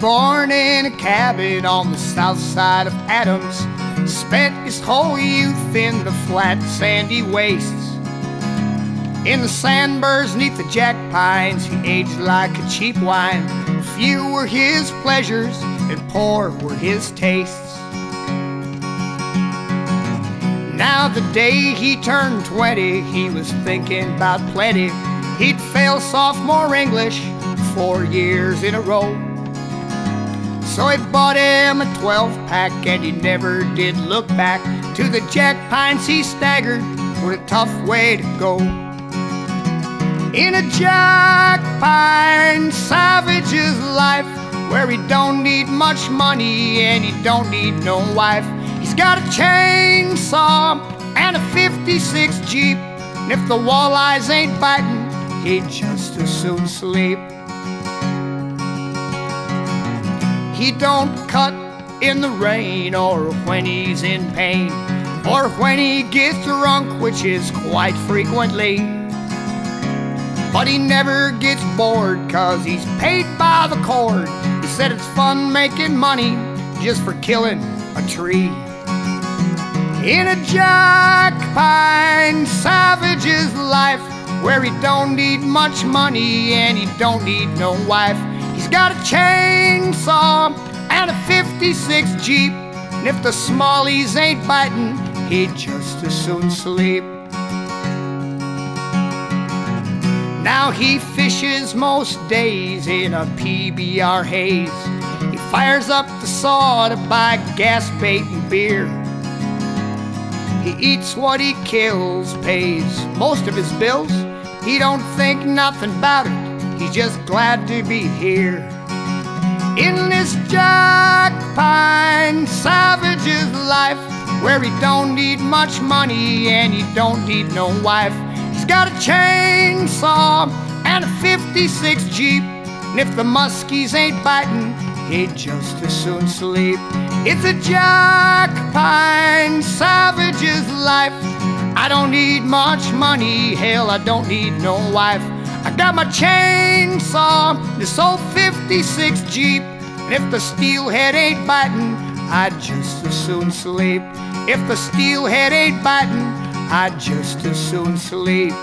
born in a cabin on the south side of Adams. Spent his whole youth in the flat, sandy wastes. In the sandburs neath the jack pines, he aged like a cheap wine. Few were his pleasures, and poor were his tastes. Now, the day he turned 20, he was thinking about plenty. He'd failed sophomore English four years in a row. So he bought him a 12 pack and he never did look back. To the jack pines he staggered, what a tough way to go. In a jack pine savage's life, where he don't need much money and he don't need no wife. He's got a chainsaw and a 56 Jeep, and if the walleyes ain't biting, he'd just as soon sleep. He don't cut in the rain or when he's in pain or when he gets drunk, which is quite frequently. But he never gets bored cause he's paid by the cord. He said it's fun making money just for killing a tree. In a jack pine savage's life where he don't need much money and he don't need no wife. He's got a chainsaw and a 56 Jeep. And if the smallies ain't biting, he'd just as soon sleep. Now he fishes most days in a PBR haze. He fires up the saw to buy gas bait and beer. He eats what he kills, pays most of his bills. He don't think nothing about it. He's just glad to be here. In this jack pine savage's life, where he don't need much money and he don't need no wife. He's got a chainsaw and a 56 Jeep. And if the muskies ain't biting, he'd just as soon sleep. It's a jack pine savage's life. I don't need much money, hell, I don't need no wife. I got my chainsaw, this old 56 Jeep. And if the steelhead ain't biting, I'd just as soon sleep. If the steelhead ain't biting, I'd just as soon sleep.